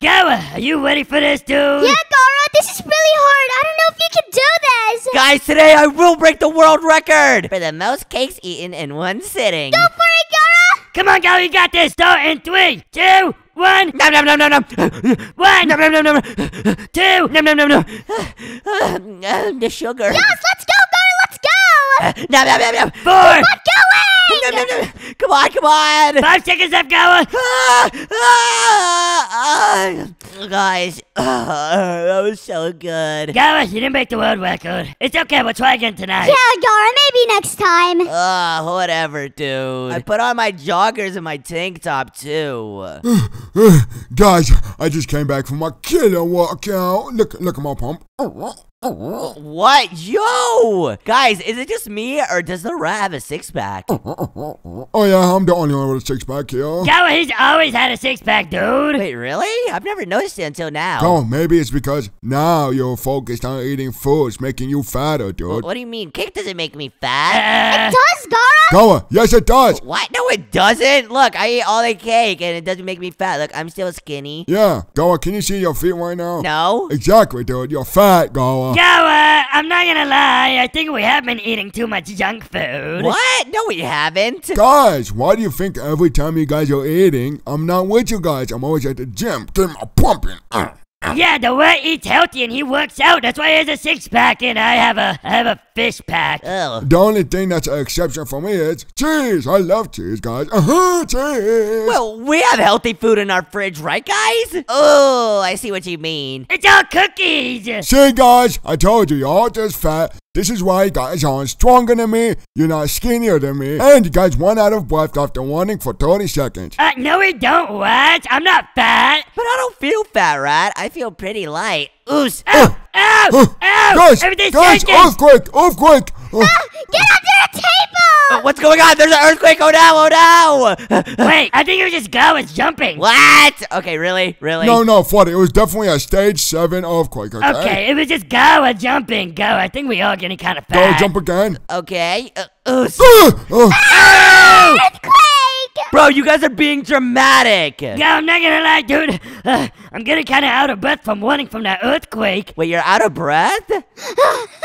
Gawa, are you ready for this, dude? Yeah, Gara, this is really hard. I don't know if you can do this. Guys, today I will break the world record for the most cakes eaten in one sitting. Go for it, Gara. Come on, Gawa, you got this. Start in three, two, one. Nom nom nom nom nom. One. Nom nom nom nom. Two. Nom nom nom nom. The sugar. Yes, let's go, Gara. Let's go. Nom nom nom nom. Four. Get going. Nom nom nom. Come on, come on. Five seconds left, Gawa. Ah, ah, ah. Guys, ah, that was so good. Gawa, you didn't break the world record. It's okay, we'll try again tonight. Yeah, Gara, maybe next time. Ah, whatever, dude. I put on my joggers and my tank top too. Guys, I just came back from my killer workout. Look, look at my pump. What? Yo! Guys, is it just me or does the rat have a six pack? Oh yeah, I'm the only one with a six pack here. Gawa, he's always had a six pack, dude. Wait, really? I've never noticed it until now. Oh, maybe it's because now you're focused on eating foods, making you fatter, dude. What do you mean? Cake doesn't make me fat. Uh, Does Gara? Goa, yes it does. What? No, it doesn't. Look, I eat all the cake and it doesn't make me fat. Look, I'm still skinny. Yeah, Goa, can you see your feet right now? No? Exactly, dude. You're fat, Goa. Gawa, I'm not gonna lie. I think we have been eating too much junk food. What? No, we haven't. Guys, why do you think every time you guys are eating, I'm not with you guys? I'm always at the gym, getting my pumping. Uh. Yeah, the rat eats healthy and he works out. That's why he has a six pack and I have a I have a fish pack. Oh. The only thing that's an exception for me is cheese. I love cheese, guys. Uh-huh, cheese. Well, we have healthy food in our fridge, right, guys? Oh, I see what you mean. It's all cookies. See, guys, I told you, you're all just fat. This is why guys aren't stronger than me, you're not skinnier than me, and you guys run out of breath after running for 30 seconds. Uh, no, we don't, what? I'm not fat. But I don't feel fat, rat. I feel pretty light. Oos. Ow! Ow! Oh, Ow! guys, Everything's guys, shaking! earthquake, earthquake. Oh, Get under the table. What's going on? There's an earthquake. Oh no! Oh no! Wait, I think it was just Gawa's jumping. what? Okay, really? Really? no, no, funny. It was definitely a stage 7 earthquake, okay? Okay, it was just Gawa jumping. Gawa, I think we all getting kind of Go jump again. Okay. Uh, oos. Ah, oh. Earthquake. Bro, you guys are being dramatic. Gawa, I'm not gonna lie, dude. Uh, I'm getting kind of out of breath from running from that earthquake. Wait, you're out of breath?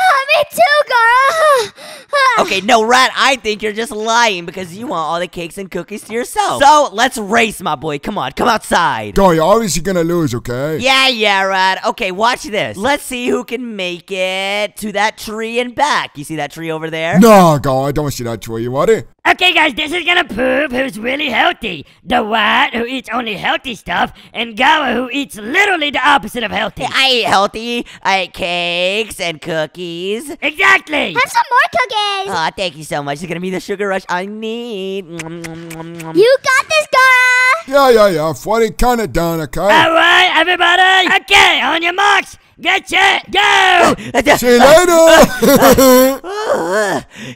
Ah, me too, Gara. Ah. Okay, no, Rat, I think you're just lying because you want all the cakes and cookies to yourself. So, let's race, my boy. Come on, come outside. Go, you're obviously gonna lose, okay? Yeah, yeah, Rat. Okay, watch this. Let's see who can make it to that tree and back. You see that tree over there? No, go, I don't see that tree. You ready? Okay, guys, this is gonna prove who's really healthy. The rat who eats only healthy stuff, and Gawa who eats literally the opposite of healthy. I eat healthy. I eat cakes and cookies. Exactly. Have some more cookies. Aw, thank you so much. It's gonna be the sugar rush I need. You got this, Gara. Yeah, yeah, yeah. Funny, count it down, okay? All right, everybody. Okay, on your marks, get set, go. See you later.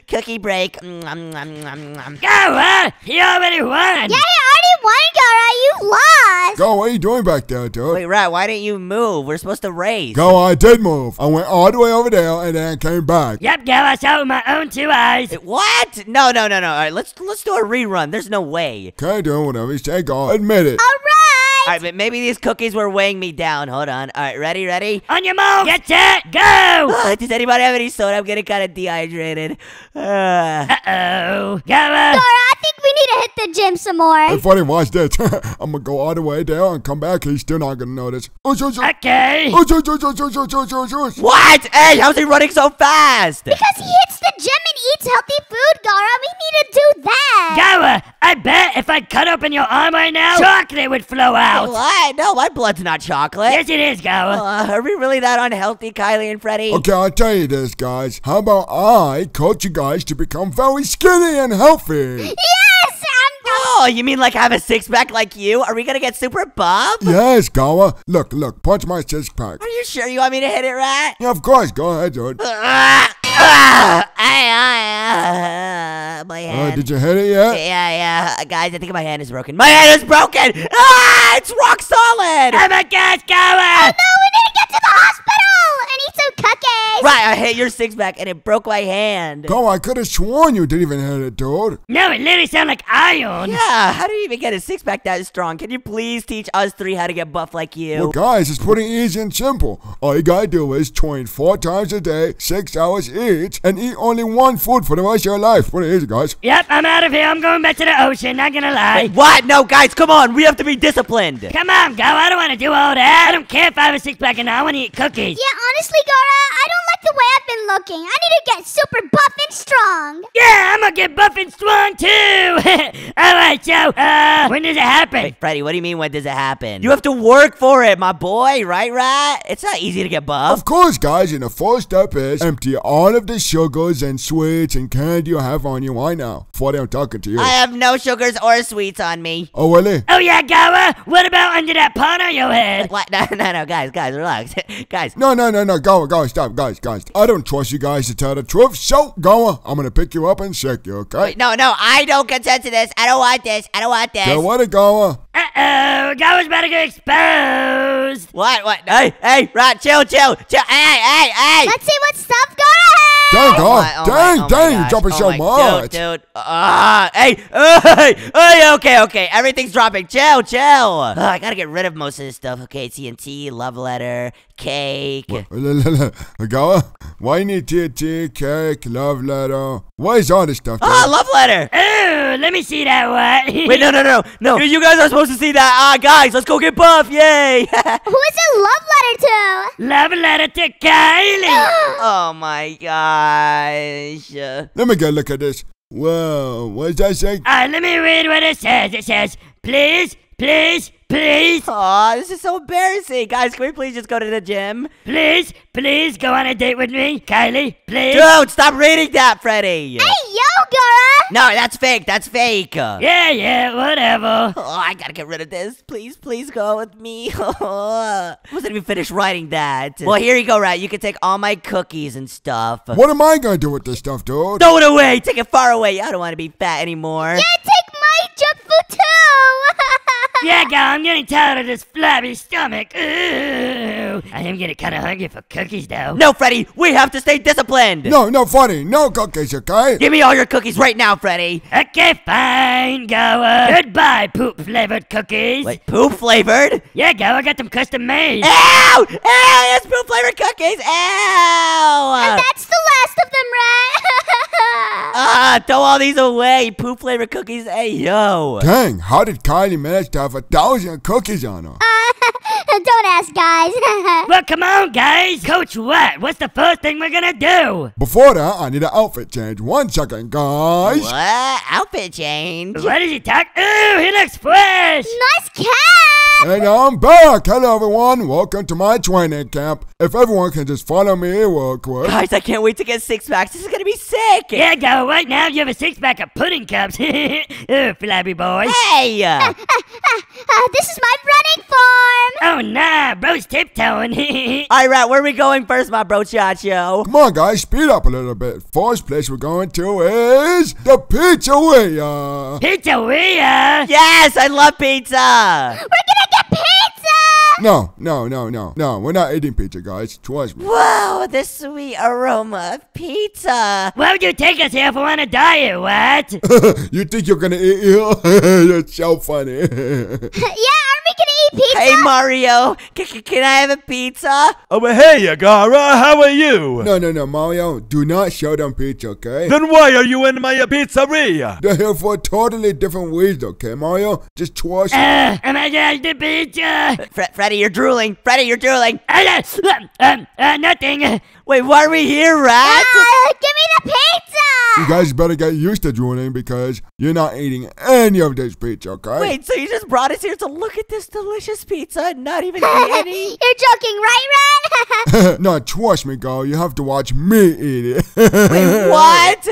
Cookie break. Mwah. Gawa, he already won. Yeah, you already won, Gara. You lost. Go, what are you doing back there, dude? Wait, Rat, why didn't you move? We're supposed to race. Go, I did move. I went all the way over there and then came back. Yep, Gawa, I saw it with my own two eyes. What? No, no, no, no. All right, let's let's do a rerun. There's no way. Okay, doing whatever you say, go. Admit it. All right. All right, but maybe these cookies were weighing me down. Hold on. All right, ready, ready. On your marks, get set, go. Ah, Does anybody have any soda? I'm getting kind of dehydrated. Ah. Uh-oh. I think we need to hit the gym some more. If I didn't watch this, I'm going to go all the way down and come back. He's still not going to notice. Oh. Okay. Oh. What? Hey, how's he running so fast? Because he hits the gym and eats healthy food, Gara. We need to do that. Gara, I bet if I cut open your arm right now, chocolate would flow out. What? No, my blood's not chocolate. Yes, it is, Gara. Uh, are we really that unhealthy, Kylie and Freddy? Okay, I'll tell you this, guys. How about I coach you guys to become very skinny and healthy? Yeah! Yes, I'm. Oh, you mean like I have a six pack like you? Are we gonna get super buff? Yes, Gawa. Look, look, punch my six pack. Are you sure you want me to hit it, right? Yeah, of course. Go ahead, dude. Ah, ah, ah, ah, my Uh, did you hit it yet? Yeah, yeah. Guys, I think my hand is broken. My hand is broken! Ah, it's rock solid! Oh my gosh, Gawa! Oh No, we need to get to the hospital and eat some cookies. Right, I hit your six pack and it broke my hand. Go, I could have sworn you didn't even hit it, dude. No, it literally sounded like iron. Yeah, how do you even get a six pack that strong? Can you please teach us three how to get buff like you? Well, guys, it's pretty easy and simple. All you gotta do is train four times a day, six hours each, and eat only one food for the rest of your life. Pretty easy, guys. Yep, I'm out of here. I'm going back to the ocean. Not gonna lie. Wait, what? No, guys, come on. We have to be disciplined. Come on, go. I don't want to do all that. I don't care if I have a six pack and I want to eat cookies. Yeah, honestly, Gara, I don't like the way I've been looking. I need to get super buff and strong. Yeah, I'm gonna get buff and strong too. all right, so uh, when does it happen? Wait, Freddy, what do you mean when does it happen? You have to work for it, my boy, right, Rat? It's not easy to get buff. Of course, guys, and the first step is empty all of the sugars and sweets and candy you have on you right now. Before I'm talking to you. I have no sugars or sweets on me. oh, really? Oh yeah, Gawa. What about under that pot on your head? What? No, no, no, guys, guys, relax. guys, No, no, no, no, go, go, stop, guys, guys. I don't trust you guys to tell the truth, so go. I'm gonna pick you up and shake you, okay? wait, no, no, I don't consent to this. I don't want this. I don't want this. Get what it go. Uh oh, Gawa's about to get exposed. What? What? Hey, hey, Rat, chill, chill, chill. Hey, hey, hey. Let's see what stuff Gara has. Dang, Oh my- oh my- dang, oh dang, gosh, dropping oh so my- much. Dude, dude. Ah, hey, hey, hey, okay, okay. Everything's dropping. Chill, chill. Ah, I gotta get rid of most of this stuff. Okay, TNT, love letter, cake. Go. Why you need TNT, cake, love letter? Why is all this stuff? Ah, there? love letter. Oh, let me see that one. Wait, no, no, no, no. You- You guys are supposed to see that. Ah, guys, let's go get buff. Yay. Who is it love letter to? Love letter to Kylie. oh my gosh. Let me get a look at this. Whoa, what does that say? Uh, let me read what it says. It says, please, please, please, Aw, this is so embarrassing. Guys, can we please just go to the gym? please, please go on a date with me, Kylie, please. Dude, stop reading that, Freddy. Hey, yo, Gara. No, that's fake. That's fake. Yeah, yeah, whatever. Oh, I gotta get rid of this. Please, please go with me. I wasn't even finished writing that. Well, here you go, Rat. You can take all my cookies and stuff. What am I gonna do with this stuff, dude? Throw it away. Take it far away. I don't want to be fat anymore. Yeah, take my junk food too. Yeah, go, I'm getting tired of this flabby stomach. Ooh. I am getting kind of hungry for cookies, though. No, Freddy. We have to stay disciplined. No, no funny. No cookies, okay? Give me all your cookies right now, Freddy. Okay, fine, Goa. Goodbye, poop flavored cookies. Wait, poop flavored? Yeah, Goa, I got them custom made. Ow! Ow! That's poop flavored cookies. Ow! And that's the last of them, right? Throw all these away. Poop flavored cookies. Hey, yo. Dang, how did Kylie manage to have a thousand cookies on her? Uh, don't ask, guys. Well, come on, guys. Coach what? What's the first thing we're gonna do? Before that, I need an outfit change. One second, guys. What? Outfit change? What What is he talk? Ooh, he looks fresh. nice cat. And I'm back. Hello, everyone. Welcome to my training camp. If everyone can just follow me real quick. Guys, I can't wait to get six packs. This is gonna be sick. Yeah, go right now you have a six pack of pudding cups. Ooh, flabby boy. Hey! Uh, uh, uh, uh, this is my running form. Oh, nah, bro's tiptoeing. Alright, Rat, where are we going first, my bro Chacho? Come on, guys, speed up a little bit. First place we're going to is the Pizzeria. Pizzeria? Yes, I love pizza! We're gonna get pizza. No, no, no, no, no. We're not eating pizza, guys. Trust me. Wow, the sweet aroma of pizza! Why would you take us here if we're on a diet, what? you think you're gonna eat here? That's so funny. yeah, aren't we gonna eat pizza? Hey, Mario, c- c- can I have a pizza? Oh, hey, Agara, how are you? no, no, no, Mario. Do not show them pizza, okay? Then why are you in my pizzeria? They're here for totally different reasons, okay, Mario? Just trust me. Uh, am I getting the pizza? Fre- Freddy, you're drooling. Freddy, you're drooling. Uh, um, uh, nothing. Wait, why are we here, Rat? Give me the pizza. You guys better get used to drooling because you're not eating any of this pizza, okay? Wait, so you just brought us here to look at this delicious pizza and not even eat any? You're joking, right, Red? no, trust me, girl. You have to watch me eat it. Wait, what?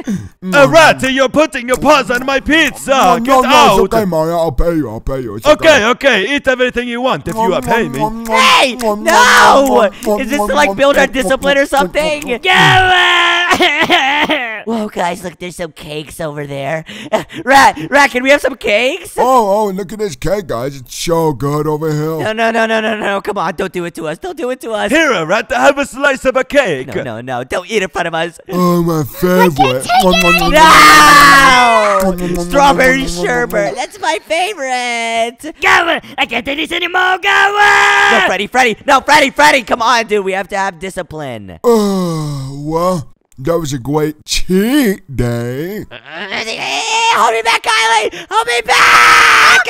Uh, Rat, you're putting your paws on my pizza! no, Get no, no, out! it's okay, Mario. I'll pay you. I'll pay you. It's Okay, okay, eat everything you want if you uh, pay me. Hey, no! Is this to like build our discipline or something? Goa! Whoa, guys, look, there's some cakes over there. Rat, Rat, can we have some cakes? Oh, oh, look at this cake, guys. It's so good over here. No, no, no, no, no, no. Come on, don't do it to us. Don't do it to us. Here, Rat, have a slice of a cake. No, no, no. Don't eat in front of us. Oh, my favorite. No! Strawberry sherbet. That's my favorite. Gower, I can't take this anymore, Go! No, Freddy, Freddy. No, Freddy, Freddy. Come on, dude. We have to have discipline. Oh, well, that was a great cheat day. Hold me back, Kylie. Hold me back.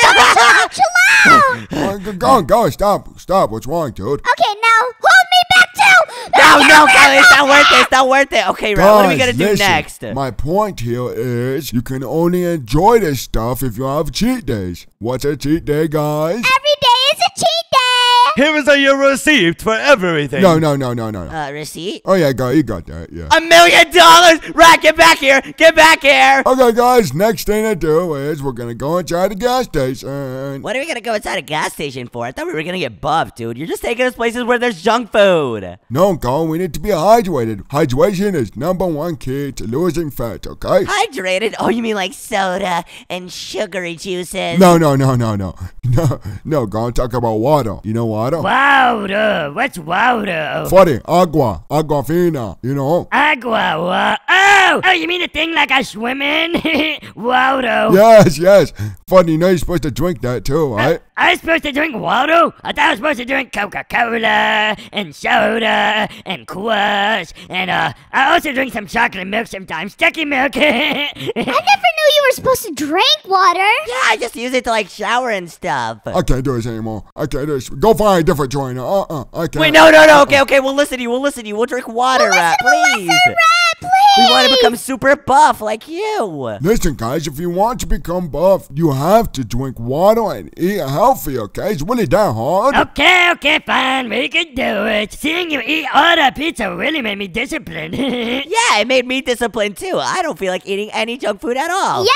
Oh, go, go, go, stop, stop. What's wrong, dude? Okay, now hold me back too. no, no, Kylie. It's not worth it. It's not worth it. Okay, Rat, what are we gonna do listen, next? My point here is you can only enjoy this stuff if you have cheat days. What's a cheat day, guys? Every day is a cheat day. Here is a, your receipt for everything. No, no, no, no, no. no. Uh, receipt? Oh yeah, go, you got that, yeah. A million dollars! Rat, get back here! Get back here! Okay, guys, next thing to do is we're gonna go inside the gas station. What are we gonna go inside a gas station for? I thought we were gonna get buffed, dude. You're just taking us places where there's junk food. No, go, we need to be hydrated. Hydration is number one key to losing fat, okay? Hydrated? Oh, you mean like soda and sugary juices? No, no, no, no, no. No, no, go talk about water. You know water? Water. What's water? Funny, agua, agua fina, you know? Agua. Wa- oh, oh, you mean the thing like I swim in? water. Yes, yes. Funny, you know you're supposed to drink that too, uh, right? I was supposed to drink water? I thought I was supposed to drink Coca-Cola and soda and Quash and uh, I also drink some chocolate milk sometimes, sticky milk. I never knew you were supposed to drink water. Yeah, I just use it to like shower and stuff. I can't do this anymore. I can't do this. Go find a different joiner. Uh-uh, I can't. Wait, no, no, no. Okay, okay. We'll listen to you. We'll listen to you. We'll drink water, Rat, please. please. We want to become super buff like you. Listen, guys, if you want to become buff, you have to drink water and eat healthy, okay? It's really that hard. okay, okay, fine, we can do it. Seeing you eat all that pizza really made me disciplined. Yeah, it made me disciplined too. I don't feel like eating any junk food at all. Yes.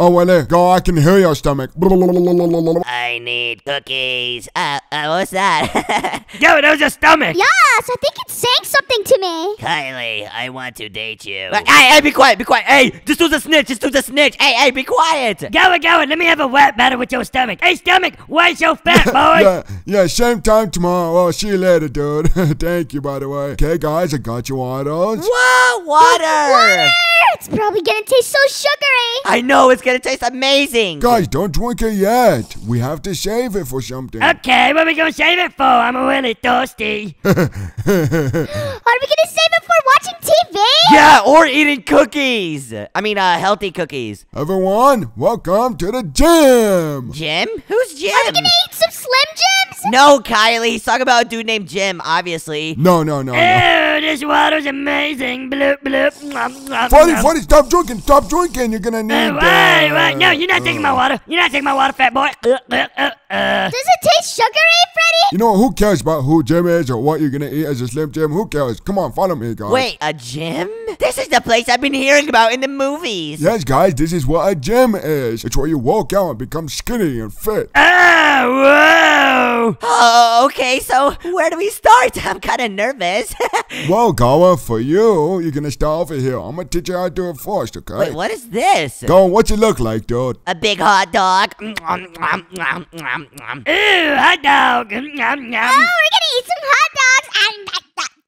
Oh, well, there. Go, I can hear your stomach. I need cookies. Uh, uh what's that? Yo, that was your stomach. Yes, I think it's saying something to me. Kylie, I want to date you. Hey, hey, be quiet, be quiet. Hey, just do the snitch. just do the snitch. Hey, hey, be quiet. Go it, go it. Let me have a wet battle with your stomach. Hey, stomach, why so fat, boy? yeah, yeah, same time tomorrow. Well, see you later, dude. Thank you, by the way. Okay, guys, I got your waters. Whoa, water. It's probably gonna taste so sugary. I know it's gonna taste amazing. Guys, don't drink it yet. We have to save it for something. Okay, what are we gonna save it for? I'm really thirsty. Are we gonna save it for watching TV? Yeah, or eating cookies. I mean, uh, healthy cookies. Everyone, welcome to the gym. Jim? Who's Jim? Are we gonna eat some Slim Jims? No, Kylie. He's talking about a dude named Jim, obviously. No, no, no, no. Ew, this water's amazing. Bloop, bloop. Mwah, mwah, Funny, mwah. funny, stop drinking, stop drinking. You're gonna need. Uh, why, why? No, you're not taking my water. You're not taking my water, fat boy. Uh, uh, uh, uh. Does it taste sugary, Freddy? You know, who cares about who Jim is or what you're gonna eat as a Slim Jim? Who cares? Come on, follow me, guys. Wait, a gym? This is the place I've been hearing about in the movies. Yes, guys, this is what a gym is. It's where you walk out and become skinny and fit. Oh, whoa. Oh, okay, so where do we start? I'm kind of nervous. Well, Gawa, for you, you're gonna start over here. I'm gonna teach you how to do it first, okay? Wait, what is this? Go, what you look like, dude? A big hot dog. Ew, hot dog. Nom, nom. Oh, we're gonna eat some hot dogs. And,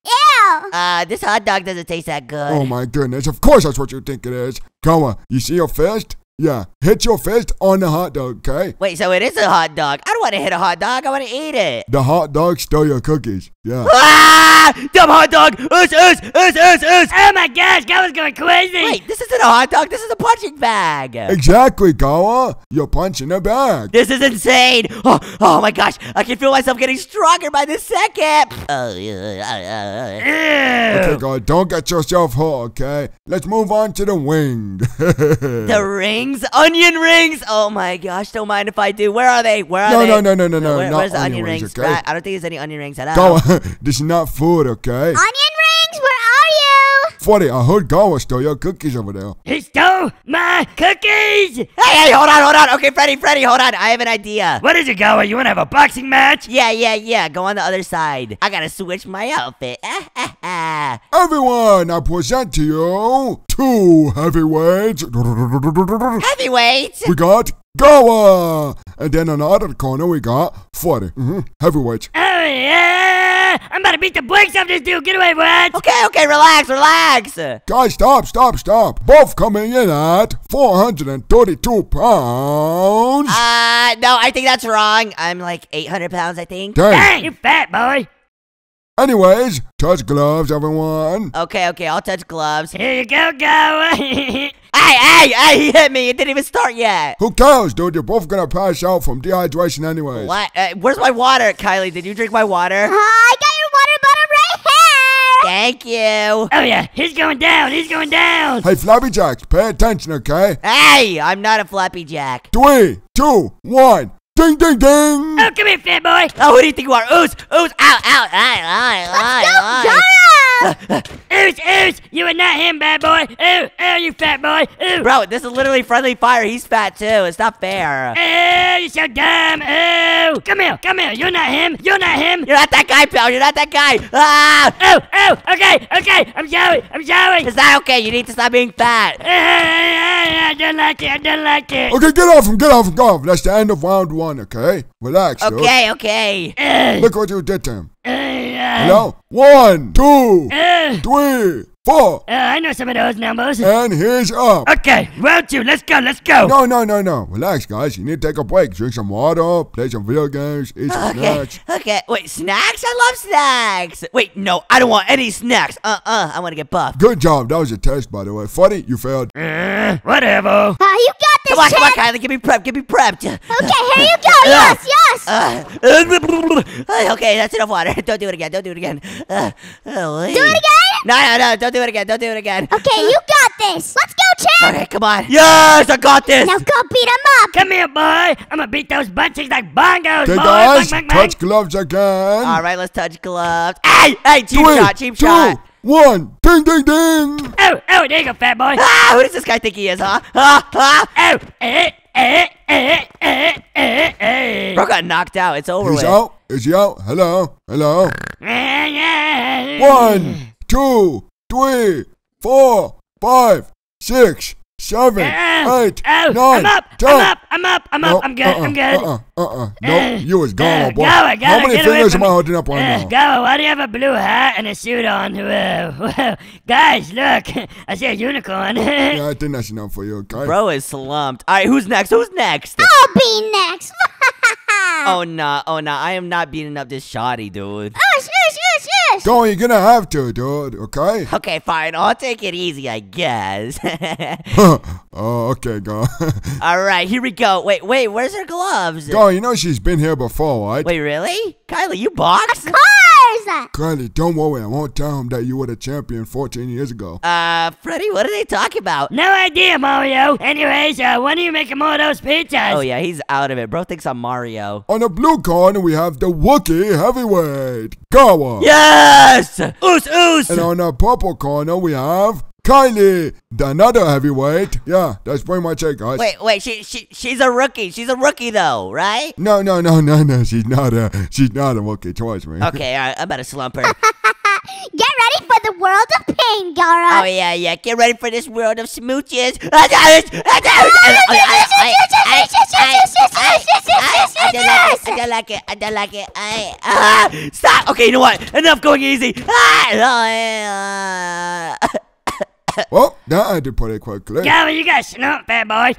ew. Uh, this hot dog doesn't taste that good. Oh my goodness, of course that's what you think it is. Gawa, you see your fist? Yeah, hit your fist on the hot dog, okay? Wait, so it is a hot dog. I don't want to hit a hot dog. I want to eat it. The hot dog stole your cookies. Yeah. Ah! Dumb hot dog! Us, us, us, us, us! Oh my gosh, that was going crazy. Wait, this isn't a hot dog. This is a punching bag. Exactly, Gawa. You're punching the bag. This is insane. Oh, oh my gosh. I can feel myself getting stronger by the second. Oh, yeah. Ew. Okay, guys, don't get yourself hurt, okay? Let's move on to the wing. The rings? Onion rings? Oh my gosh, don't mind if I do. Where are they? Where are No, they? no, no, no, no, no, Where- where's the onion onion rings, rings? okay? I don't think there's any onion rings at Go all. on. this is not food, okay? Onion rings, where are you? Funny, I heard Gawa stole your cookies over there. He stole my cookies! Hey, hey, hold on, hold on. Okay, Freddy, Freddy, hold on. I have an idea. What is it, Goa? You wanna have a boxing match? Yeah, yeah, yeah. Go on the other side. I gotta switch my outfit. Everyone, I present to you two heavyweights. Heavyweight. We got Gawa, and then on the other corner we got Funny. hmm Heavyweights. Oh, yeah! I'm about to beat the brakes off this dude. Get away, Rod! Okay, okay, relax, relax. Guys, stop, stop, stop. Both coming in at 432 pounds. Uh, no, I think that's wrong. I'm like 800 pounds, I think. Dang. Dang, you fat boy! Anyways, touch gloves, everyone. Okay, okay, I'll touch gloves. Here you go, Goa! Hey, hey, hey, he hit me. It didn't even start yet. Who cares, dude? You're both gonna pass out from dehydration anyways. What? Uh, where's my water, Kylie? Did you drink my water? Uh, I got your water bottle right here. Thank you. oh, yeah, he's going down, he's going down! Hey, Flappy Jacks, pay attention, okay? Hey, I'm not a floppy jack. Three, two, one. Ding, ding, ding. Oh, come here, fat boy! Oh, who do you think you are? Ooze, ooze, ow, ow, ow, ow, ow, Go, ow. Gara. Ooze, ooze! You are not him, bad boy! Ooh, ooh, you fat boy! Ooh! Bro, this is literally friendly fire. He's fat too. It's not fair. Ooh, you're so dumb! Ooh! Come here, come here! You're not him! You're not him! You're not that guy, pal. You're not that guy. Ah! Ooh, ooh, okay, okay, I'm sorry, I'm sorry! It's not okay. You need to stop being fat. I don't like it, I don't like it! Okay, get off him, get off him, get off. That's the end of round one, okay? Relax, dude. Okay, okay. Uh, Look what you did to him. Uh, Hello? One, two, uh, three, four. uh, I know some of those numbers. And he's up. Okay, round two, let's go, let's go! No, no, no, no. Relax, guys. You need to take a break. Drink some water, play some video games, eat some Okay, snacks. okay. Wait, snacks? I love snacks. Wait, no, I don't want any snacks. Uh-uh, I want to get buff. Good job. That was a test, by the way. Funny, you failed. Uh, whatever. Uh, you got this, Come on, come on, champ. Kylie. Get me prepped. Get me prepped. Okay, here you go. Yes, yes. Uh, okay, that's enough water. Don't do it again. Don't do it again. Uh, oh, Do it again. No, no, no. Don't do it again. Don't do it again. Okay, you got this. Let's go, champ. Okay, come on. Yes, I got this. Now go beat him up. Come here, boy! I'm gonna beat those butt cheeks like bongos, Okay, boy! guys. Bang, bang, bang. Touch gloves again. All right, let's touch gloves. Hey, hey, cheap Three, shot, cheap two, shot. One. Ding, ding, ding. Oh, oh, there you go, fat boy! Ah, who does this guy think he is, huh? Ah, ah. Oh, eh, eh, eh, eh, eh, eh. Bro got knocked out. It's over He's with. out. Is he out? Hello? Hello? Eh. One, two, three, four, five, six, seven, Uh, eight, oh, nine, I'm up, ten. I'm up, I'm up, I'm No, up, I'm good, uh-uh, I'm good. Uh-uh, uh-uh. Uh, No, you was gone, uh, boy. Goa, Goa, How many fingers am I holding up right Uh, now? Goa, why do you have a blue hat and a suit on? Whoa, whoa. Guys, look, I see a unicorn. Yeah, I think that's enough for you, okay? Bro is slumped. All right, who's next? Who's next? I'll be next. Oh, nah. Oh, nah. I am not beating up this shoddy, dude. Shush, shush, shush, shush. Go on, you're gonna have to, dude, okay? Okay, fine. I'll take it easy, I guess. oh, okay, go. All right, here we go. Wait, wait. Where's her gloves? go, you know she's been here before, right? Wait, really? Kylie, you box? Cars. Kylie, don't worry. I won't tell him that you were the champion 14 years ago. Uh, Freddy, what are they talking about? no idea, Mario. Anyways, uh, when are you making more of those pizzas? Oh, yeah, he's out of it. Bro thinks I'm Mario. On the blue corner, we have the Wookiee heavyweight, Gawa. Yes! Oos, oos! And on the purple corner, we have Kylie, another heavyweight. Yeah, that's pretty much it, guys. Wait, wait. She, she, she's a rookie. She's a rookie, though, right? No, no, no, no, no. She's not a, she's not a Wookiee. Trust me. Okay, all right. I'm about to slump her. Get ready for the world of pain, Gara. Oh, yeah, yeah. Get ready for this world of smooches. I don't like it. I don't like it. I don't like it. I, ah, stop. Okay, you know what? Enough going easy. Ah, Well, that I did put it quite clear. Goa, you got snot, bad boy.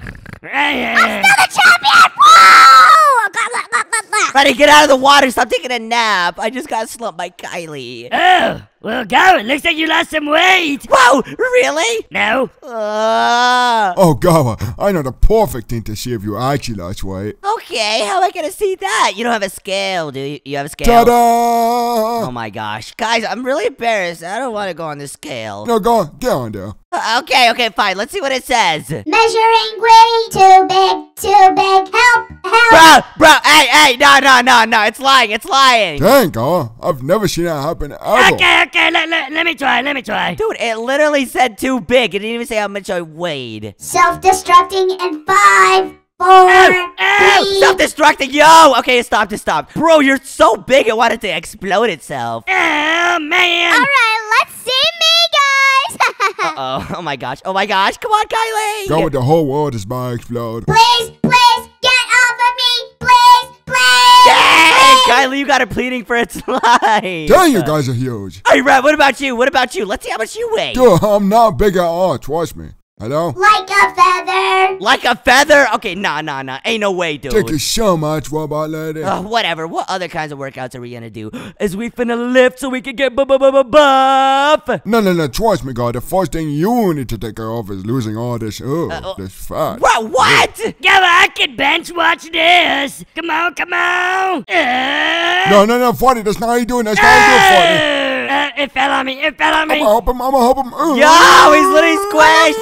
I'm still the champion. Whoa! Buddy, get out of the water. Stop taking a nap. I just got slumped by Kylie. Oh, well, go. It looks like you lost some weight. Whoa, really? No? Uh, Oh, Gawa, I know the perfect thing to see if you actually lost weight. okay, how am I gonna see that? You don't have a scale, do you? You have a scale? Ta-da! Oh my gosh. Guys, I'm really embarrassed. I don't want to go on the scale. No, go on. Get on there. Uh, okay, okay, fine. Let's see what it says. Measuring way too big, too big. Help, help. Bro, Bro, hey, hey, no, no, no, no. It's lying. It's lying. Dang, Carl. I've never seen that happen ever. Okay, okay, let, let, let me try, let me try. Dude, it literally said too big. It didn't even say how much I weighed. Self-destructing in five, four, Ow, ow, three. Self-destructing, yo! Okay, it stopped, it stopped. Bro, you're so big it wanted to explode itself. Oh, man. Alright, let's see me, guys. Uh-oh, oh my gosh, oh my gosh, come on, Kylie! Go with the whole world is about to explode. please, please, get off of me. Please, please. Dang. Kylie, you got it pleading for its life. Dang, you guys are huge. Hey, Rat, what about you? What about you? Let's see how much you weigh. Dude, I'm not big at all, trust me. Hello? Like a feather. Like a feather? Okay, nah, nah, nah. Ain't no way, dude. Thank you so much, robot lady. Uh, whatever. What other kinds of workouts are we gonna do? Is we finna lift so we can get bu- bu- bu- bu- buff? No, no, no, trust me, God. The first thing you need to take care of is losing all this, oh, oh. this fat. Bro, what? Go, I can bench watch this. Come on, come on. Uh, No, no, no, Forty, that's not how you doing. That's not how you do it, Forty. Uh, it fell on me, it fell on me. I'ma help him, I'm gonna help him. Uh, Yo, he's literally squished.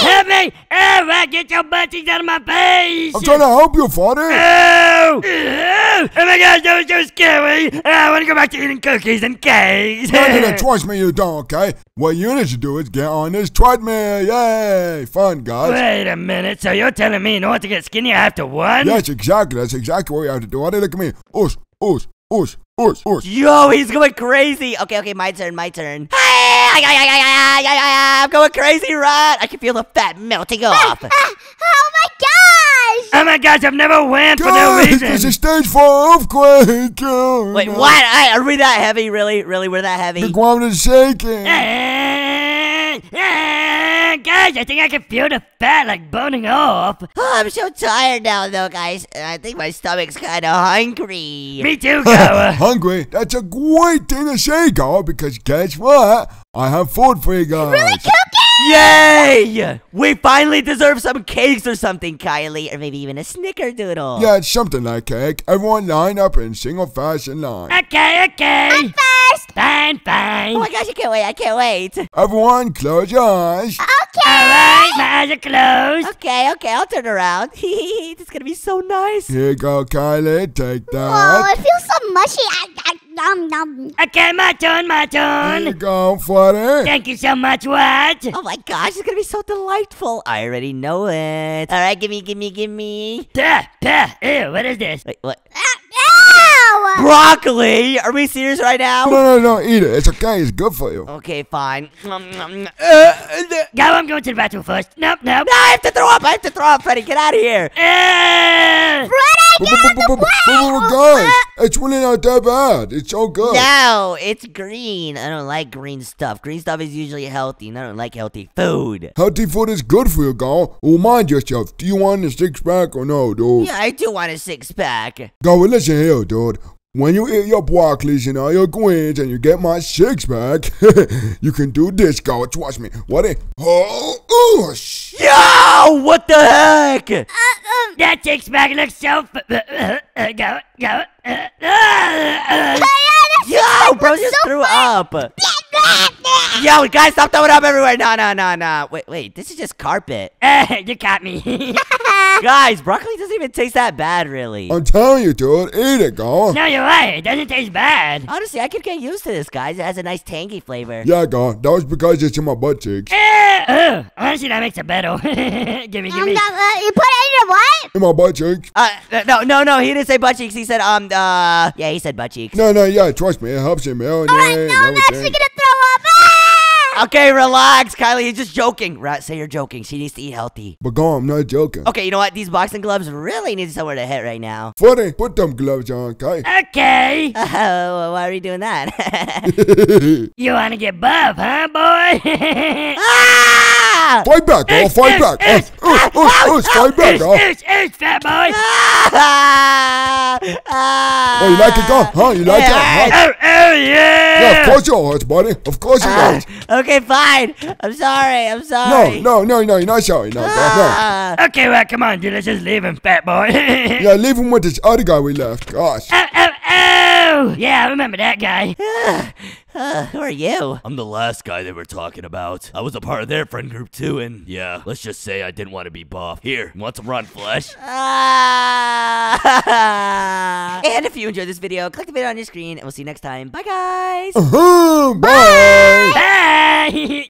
Help me! Oh, get your butt cheeks out of my face! I'm trying to help you, Forty. Oh! Oh oh my gosh, that was so scary! I want to go back to eating cookies and cakes! No, no, no, trust me, you don't, okay? What you need to do is get on this treadmill. Yay! Fun, guys. Wait a minute, so you're telling me in order to get skinny I have to run? Yes, exactly. That's exactly what you have to do. Forty, look at me. Oosh, oosh, oosh, oosh, oosh. Yo, he's going crazy. Okay, okay, my turn, my turn. I'm going crazy, right? I can feel the fat melting off. Oh my gosh. Oh my gosh, I've never ran for no reason! this is stage four earthquake. Oh, Wait, no. what? Hey, are we that heavy? Really? Really? We're that heavy? The ground is shaking. Eh, eh, eh, Ah, guys, I think I can feel the fat like burning off. Oh, I'm so tired now, though, guys. I think my stomach's kind of hungry. Me too, Goa. Hungry? That's a great thing to say, girl, because guess what? I have food for you guys. Really, Yay! We finally deserve some cakes or something, Kylie. Or maybe even a snickerdoodle. Yeah, it's something like cake. Everyone line up in single fashion line. okay, okay. I'm First. Fine, fine. Oh my gosh, I can't wait. I can't wait. Everyone close your eyes. Okay. Alright, my eyes are closed. Okay, okay, I'll turn around. this is gonna be so nice. Here you go, Kylie. Take that. Oh, it feels so mushy. I, I, nom, nom. Okay, my turn, my Here you turn. go, Fuddy. Thank you so much, what? Oh my gosh, it's gonna be so delightful. I already know it. All right, gimme, gimme, gimme. Duh, duh, ew, what is this? Wait, what? Ah, Ow! Broccoli? Are we serious right now? No, no, no, eat it. It's okay. It's good for you. Okay, fine. Nom, nom, nom. Uh, Go, I'm going to the bathroom first. Nope, nope. no, I have to throw up. I have to throw up, Freddy. Get out of here. Uh, But, but, but, but, but, but, but guys, it's really not that bad. It's so good. No, it's green. I don't like green stuff. Green stuff is usually healthy, and I don't like healthy food. Healthy food is good for you, girl. Well, mind yourself. Do you want a six pack or no, dude? Yeah, I do want a six pack. Go, well, listen here, dude. When you eat your broccolis and all your greens and you get my six pack, you can do this, go. Trust me. What it? Oh, oh, sh- Yo, what the heck? that six pack looks so. F- uh, uh, uh, go, go. Uh, uh, uh. Yo, bro just threw up. Yo, guys, stop throwing up everywhere. No, no, no, no. Wait, wait. This is just carpet. You caught me. Guys, broccoli doesn't even taste that bad, really. I'm telling you, dude. Eat it, go. no, you're right. It doesn't taste bad. Honestly, I could get used to this, guys. It has a nice tangy flavor. Yeah, go. That was because it's in my butt cheeks. Uh, honestly, that makes it better. gimme, Um, gimme. no, uh, you put it in your what? In my butt cheeks. Uh, no, no, no. He didn't say butt cheeks. He said, um, uh, yeah, he said butt cheeks. No, no, yeah, trust me. It helps you marinate Alright, and no, I'm actually gonna throw up. Ah! Okay, relax, Kylie. He's just joking. Rat, say you're joking. She needs to eat healthy. But go, I'm not joking. Okay, you know what? These boxing gloves really need somewhere to hit right now. Funny, put them gloves on, okay? Okay. Oh, why are we doing that? You wanna get buff, huh, boy? ah! Fight back, girl. Fight back. Oosh, Uh, uh, uh, uh, Fight back, oosh, girl. oosh, oosh, fat boy. Ah! Ah! Oh, you like it, girl? Huh? You like It that, huh? Oh, oh, yeah. Yeah, of course it hurts, buddy. Of course it hurts. Okay, fine. I'm sorry. I'm sorry. no, no, no, no. you're not sorry. No, no, no. Ah. Okay, well, come on, dude. Let's just leave him, fat boy. Yeah, leave him with this other guy we left. Gosh. Oh, oh, oh! Yeah, I remember that guy. Uh, who are you? I'm the last guy they were talking about. I was a part of their friend group too, and yeah, let's just say I didn't want to be buff. Here, you want some rotten flesh? Ah! and if you enjoyed this video, click the video on your screen, and we'll see you next time. Bye, guys. Uh-huh, bye. Bye!